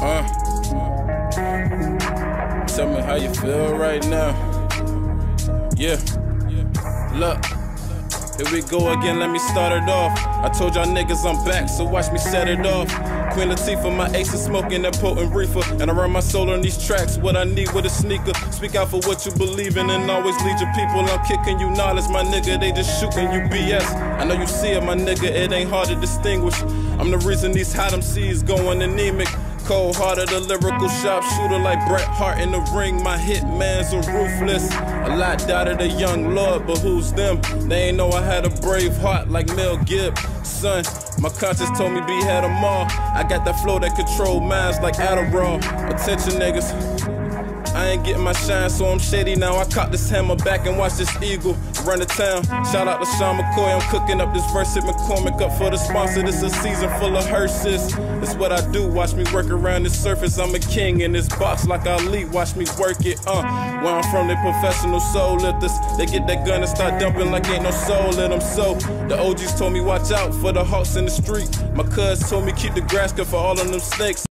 Uh, tell me how you feel right now. Yeah, look. Here we go again, let me start it off. I told y'all niggas I'm back, so watch me set it off. Queen Latifah, my ace is smoking that potent reefer. And I run my soul on these tracks, what I need with a sneaker. Speak out for what you believe in and always lead your people. I'm kicking you knowledge, my nigga, they just shooting you BS. I know you see it, my nigga, it ain't hard to distinguish. I'm the reason these hot MCs going anemic. Cold hearted, a lyrical sharpshooter like Bret Hart in the ring. My hitmans are ruthless. A lot doubted a young lord, but who's them? They ain't know I had a brave heart like Mel Gibb. Son, my conscience told me be had them all. I got that flow that control minds like Adderall. Attention, niggas. I ain't getting my shine, so I'm shady now. I caught this hammer back and watch this eagle run the town. Shout out to Sean McCoy, I'm cooking up this verse at McCormick up for the sponsor. This a season full of hearses. It's what I do, watch me work around the surface. I'm a king in this box like Ali, watch me work it. Uh, where I'm from, they professional soul lifters. They get that gun and start dumping like ain't no soul in them. So the OGs told me watch out for the hawks in the street. My cuz told me keep the grass cut for all of them snakes.